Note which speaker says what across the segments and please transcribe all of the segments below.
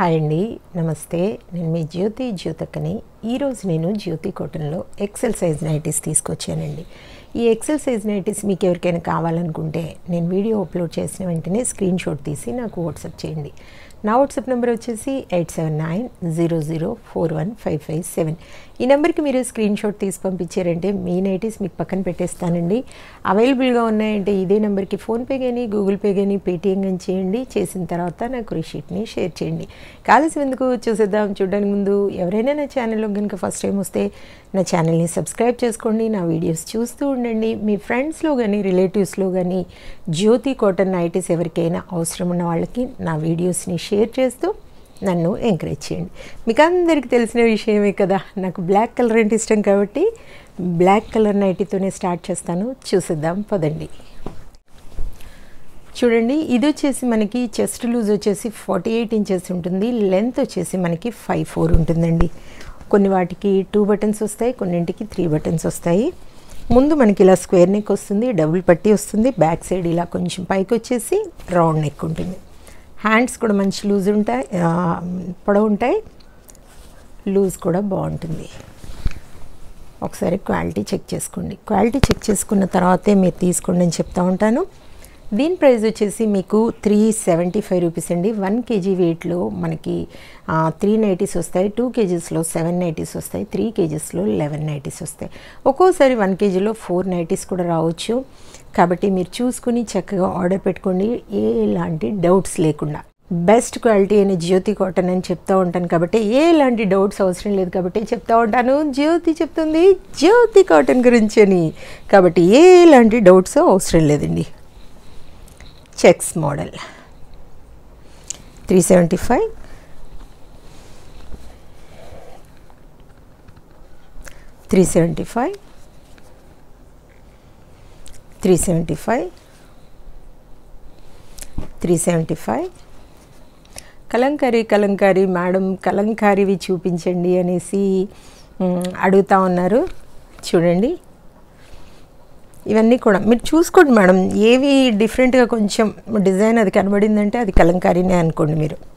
Speaker 1: Hi అండి నమస్తే. నేను మీ జ్యోతి జ్యోతక్కని ఈరోజు నేను జ్యోతి కోటంలో ఎక్సెల్ సైజ్ నైటీస్ తీసుకొచ్చానండి. ఈ ఎక్సెల్ సైజ్ నైటీస్ మీకు ఎవరికైనా కావాలనుకుంటే నేను వీడియో అప్లోడ్ చేసిన వెంటనే స్క్రీన్ షాట్ తీసి నాకు వాట్సాప్ చేయండి. నా వాట్సాప్ నెంబర్ వచ్చేసి eight seven nine zero zero four one five five seven. ఈ నెంబర్కి మీరు స్క్రీన్ షాట్ తీసి పంపించారంటే మీ నైటీస్ మీకు పక్కన పెట్టేస్తానండి. అవైలబుల్గా ఉన్నాయంటే ఇదే నెంబర్కి ఫోన్పే కానీ గూగుల్ పే కానీ పేటీఎం కానీ చేయండి. చేసిన తర్వాత నాకు రిషీట్ని షేర్ చేయండి. కాలేసి ఎందుకు చూసేద్దాం? చూడడానికి ముందు ఎవరైనా నా ఛానల్లో కనుక ఫస్ట్ టైం వస్తే నా ఛానల్ని సబ్స్క్రైబ్ చేసుకోండి. నా వీడియోస్ చూస్తూ ఉండండి. మీ ఫ్రెండ్స్లో కానీ రిలేటివ్స్లో కానీ జ్యోతి కాటన్ నైటీస్ ఎవరికైనా అవసరం ఉన్న వాళ్ళకి నా వీడియోస్ని షేర్ చేస్తూ నన్ను ఎంకరేజ్ చేయండి. మీకు అందరికీ తెలిసిన విషయమే కదా నాకు బ్లాక్ కలర్ అంటే ఇష్టం కాబట్టి బ్లాక్ కలర్ నైటీతోనే స్టార్ట్ చేస్తాను. చూసేద్దాం పదండి. చూడండి ఇది వచ్చేసి మనకి చెస్ట్ లూజ్ వచ్చేసి ఫార్టీ ఎయిట్ ఇంచెస్ ఉంటుంది. లెంత్ వచ్చేసి మనకి ఫైవ్ ఫోర్ ఉంటుందండి. కొన్ని వాటికి టూ బటన్స్ వస్తాయి కొన్నింటికి త్రీ బటన్స్ వస్తాయి. ముందు మనకి ఇలా స్క్వేర్ నెక్ వస్తుంది డబుల్ పట్టి వస్తుంది. బ్యాక్ సైడ్ ఇలా కొంచెం పైకి వచ్చేసి రౌండ్ నెక్ ఉంటుంది. హ్యాండ్స్ కూడా మంచి లూజ్ ఉంటాయి పొడవు ఉంటాయి. లూజ్ కూడా బాగుంటుంది. ఒకసారి క్వాలిటీ చెక్ చేసుకోండి. క్వాలిటీ చెక్ చేసుకున్న తర్వాతే మీరు తీసుకోండి అని చెప్తా ఉంటాను. దీని ప్రైస్ వచ్చేసి మీకు త్రీ సెవెంటీ ఫైవ్ రూపీస్ అండి. వన్ కేజీ వెయిట్లో మనకి త్రీ నైటీస్ వస్తాయి. టూ కేజీస్లో సెవెన్ నైటీస్ వస్తాయి. త్రీ కేజీస్లో లెవెన్ నైటీస్ వస్తాయి. ఒక్కోసారి వన్ కేజీలో ఫోర్ నైటీస్ కూడా రావచ్చు. కాబట్టి మీరు చూసుకుని చక్కగా ఆర్డర్ పెట్టుకోండి. ఎలాంటి డౌట్స్ లేకుండా. బెస్ట్ క్వాలిటీ అయిన జ్యోతి కాటన్ అని చెప్తూ ఉంటాను కాబట్టి ఎలాంటి డౌట్స్ అవసరం లేదు కాబట్టి చెప్తా ఉంటాను. జ్యోతి చెప్తుంది జ్యోతి కాటన్ గురించి అని. కాబట్టి ఎలాంటి డౌట్స్ అవసరం లేదండి. Checks model. Three seventy five. Three seventy five. Three seventy five. Three seventy five. Kalamkari Kalamkari madam కలంకారీవి చూపించండి అనేసి అడుగుతా ఉన్నారు. చూడండి. ఇవన్నీ కూడా మీరు చూసుకోండి మేడం. ఏవి డిఫరెంట్గా కొంచెం డిజైన్ అది కనబడిందంటే అది కలంకారీనే అనుకోండి మీరు.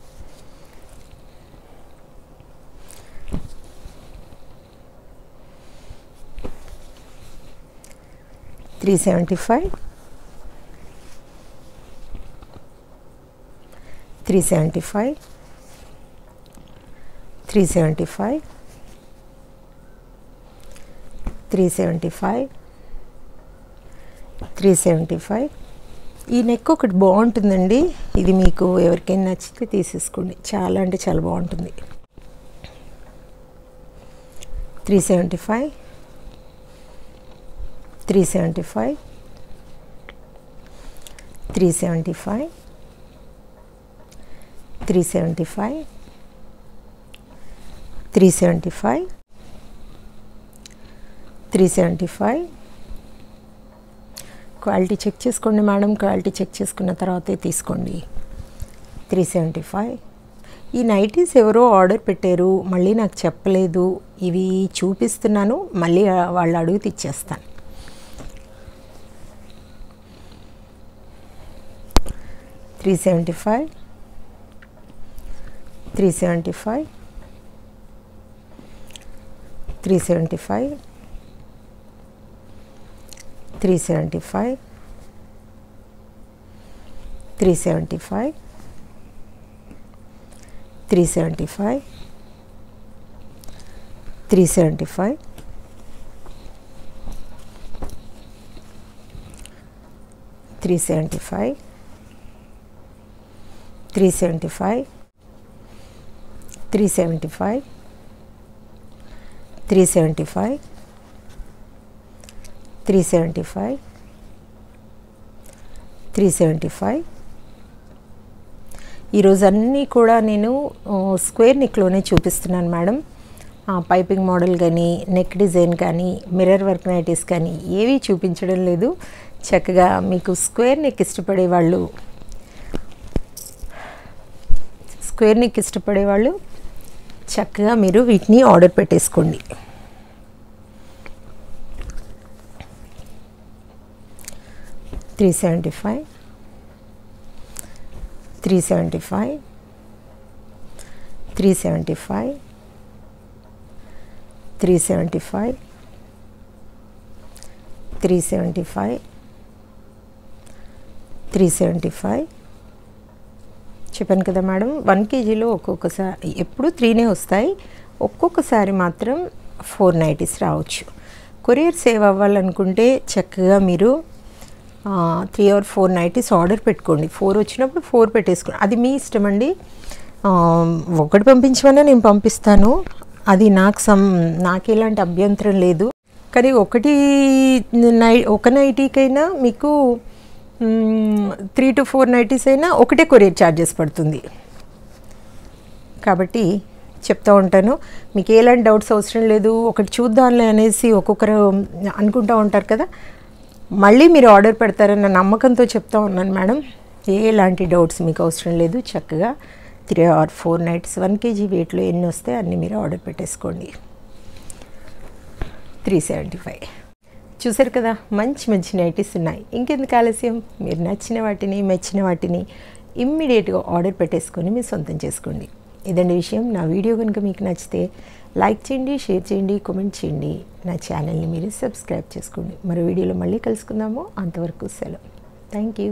Speaker 1: Three seventy five. Three seventy five. Three seventy five. Three seventy five. Three seventy five. ఈ నెక్ ఒకటి బాగుంటుందండి. ఇది మీకు ఎవరికైనా నచ్చితే తీసేసుకోండి. చాలా అంటే చాలా బాగుంటుంది. Three seventy five. Three seventy five. Three seventy five. Three seventy five. Three seventy five. Three seventy five. Quality check చేసుకోండి మేడం. క్వాలిటీ చెక్ చేసుకున్న తర్వాతే తీసుకోండి. Three seventy five. ఈ నైటీస్ ఎవరో ఆర్డర్ పెట్టారు. మళ్ళీ నాకు చెప్పలేదు. ఇవి చూపిస్తున్నాను. మళ్ళీ వాళ్ళు అడుగుతి ఇచ్చేస్తాను 375 375 375 375 375 375 375 375 three seventy five three seventy five three seventy five three seventy five three seventy five ఈరోజు అన్నీ కూడా నేను స్క్వేర్ నెక్లోనే చూపిస్తున్నాను మేడం. పైపింగ్ మోడల్ కానీ నెక్ డిజైన్ కానీ మిర్రర్ వర్క్ నైటిస్ కానీ ఏవి చూపించడం లేదు. చక్కగా మీకు స్క్వేర్ నెక్ ఇష్టపడే వాళ్ళు స్క్వేర్ నెక్ ఇష్టపడే వాళ్ళు చక్కగా మీరు వీటిని ఆర్డర్ పెట్టేసుకోండి. Three seventy five three seventy five three seventy five three seventy five three seventy five three seventy five చెప్పాను కదా మేడం వన్ కేజీలో ఒక్కొక్కసారి ఎప్పుడు త్రీనే వస్తాయి. ఒక్కొక్కసారి మాత్రం ఫోర్ నైంటీస్ రావచ్చు. కొరియర్ సేవ్ అవ్వాలనుకుంటే చక్కగా మీరు three or four nighties order పెట్టుకోండి. ఫోర్ వచ్చినప్పుడు ఫోర్ పెట్టేసుకోండి. అది మీ ఇష్టం అండి. ఒకటి పంపించమన్నా నేను పంపిస్తాను. అది నాకు సం నాకు ఎలాంటి అభ్యంతరం లేదు. కానీ ఒకటి నై ఒక నైటీకైనా మీకు త్రీ టు ఫోర్ నైటీస్ అయినా ఒకటే కొరియర్ ఛార్జెస్ పడుతుంది. కాబట్టి చెప్తూ ఉంటాను మీకు ఎలాంటి డౌట్స్ అవసరం లేదు ఒకటి చూద్దాంలే అనేసి ఒక్కొక్కరు అనుకుంటూ ఉంటారు కదా. మళ్ళీ మీరు ఆర్డర్ పెడతారన్న నమ్మకంతో చెప్తా ఉన్నాను మేడం ఎలాంటి డౌట్స్ మీకు అవసరం లేదు చక్కగా three or four nighties one KG వెయిట్లో ఎన్ని వస్తే అన్నీ మీరు ఆర్డర్ పెట్టేసుకోండి. త్రీ సెవెంటీ ఫైవ్ చూసారు కదా మంచి మంచి నైటీస్ ఉన్నాయి. ఇంకెందుకు ఆలస్యం? మీరు నచ్చిన వాటిని మెచ్చిన వాటిని ఇమ్మీడియట్గా ఆర్డర్ పెట్టేసుకొని మీరు సొంతం చేసుకోండి. ఇదండి విషయం. నా వీడియో కనుక మీకు నచ్చితే లైక్ చేయండి షేర్ చేయండి కామెంట్ చేయండి. నా ఛానల్ని మీరు సబ్స్క్రైబ్ చేసుకోండి. మరో వీడియోలో మళ్ళీ కలుసుకుందాము. అంతవరకు సెలవు. Thank you